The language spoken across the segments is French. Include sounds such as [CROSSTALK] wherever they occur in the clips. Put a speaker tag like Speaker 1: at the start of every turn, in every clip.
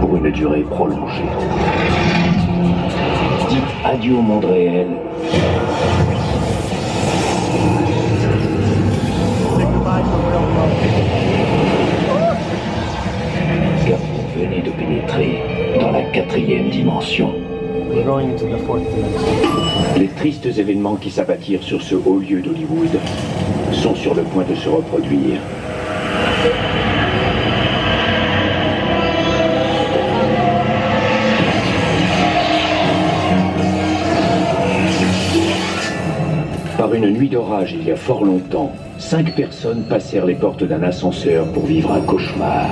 Speaker 1: pour une durée prolongée. Dites adieu au monde réel. Car vous venez de pénétrer dans la quatrième dimension. Les tristes événements qui s'abattirent sur ce haut lieu d'Hollywood sont sur le point de se reproduire. Par une nuit d'orage il y a fort longtemps, cinq personnes passèrent les portes d'un ascenseur pour vivre un cauchemar.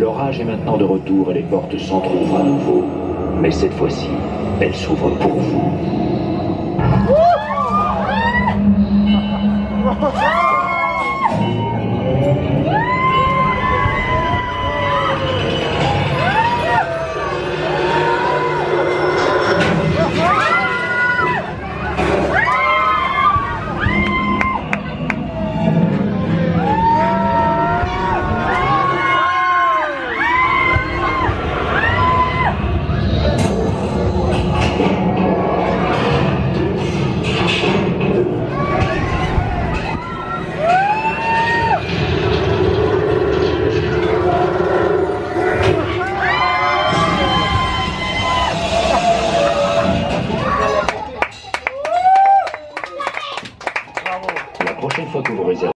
Speaker 1: L'orage est maintenant de retour et les portes s'entr'ouvrent à nouveau. Mais cette fois-ci, elles s'ouvrent pour vous. [LAUGHS]
Speaker 2: prochaine fois que vous réservez.